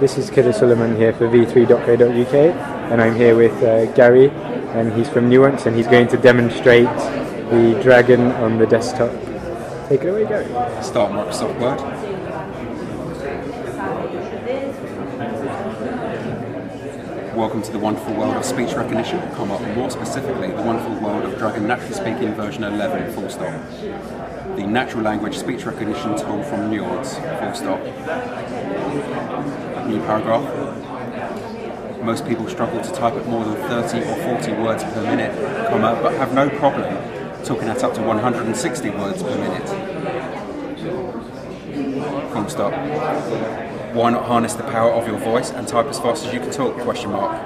this is Kidder Suleiman here for v3.co.uk and I'm here with uh, Gary and he's from Nuance and he's going to demonstrate the dragon on the desktop. Take it away, Gary. Start Microsoft Word. Welcome to the wonderful world of speech recognition, comma, more specifically, the wonderful world of Dragon Naturally Speaking version 11, full stop. The natural language speech recognition tool from Nuance, full stop. New paragraph. Most people struggle to type at more than 30 or 40 words per minute, comma, but have no problem talking at up to 160 words per minute. Full stop. Why not harness the power of your voice and type as fast as you can talk? Question mark.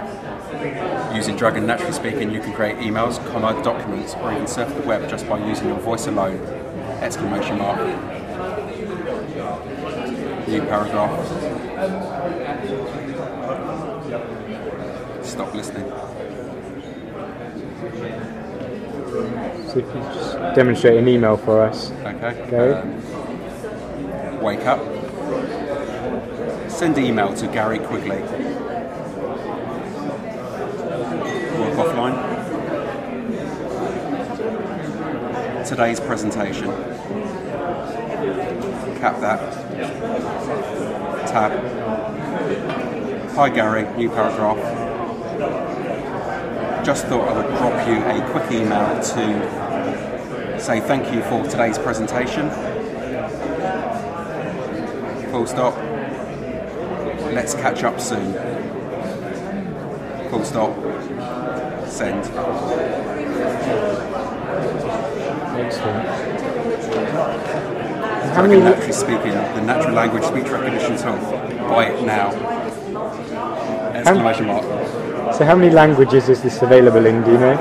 Using Dragon Naturally Speaking, you can create emails, comma, documents, or even surf the web just by using your voice alone! Exclamation mark. New paragraph. Stop listening. So if you just demonstrate an email for us. Okay. Gary? Um, wake up. Send email to Gary Quigley. Work offline. Today's presentation. Cap that. Tab. Hi Gary, new paragraph. Just thought I would drop you a quick email to say thank you for today's presentation. Full stop. Let's catch up soon. Full stop. Send. Excellent. How Dragon many, Naturally Speaking, the natural language speech recognition tool. Buy it now. Exclamation mark. so how many languages is this available in, do you know?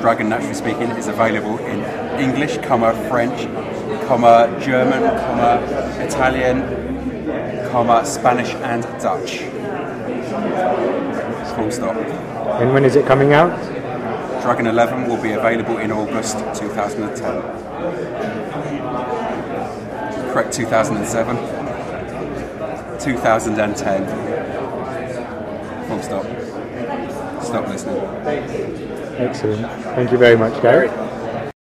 Dragon Naturally Speaking is available in English, comma, French, comma, German, comma, Italian, comma, Spanish and Dutch. Full stop. And when is it coming out? Dragon 11 will be available in August 2010. Correct 2007. 2010. Full stop. Stop listening. Excellent. Thank you very much, Gary.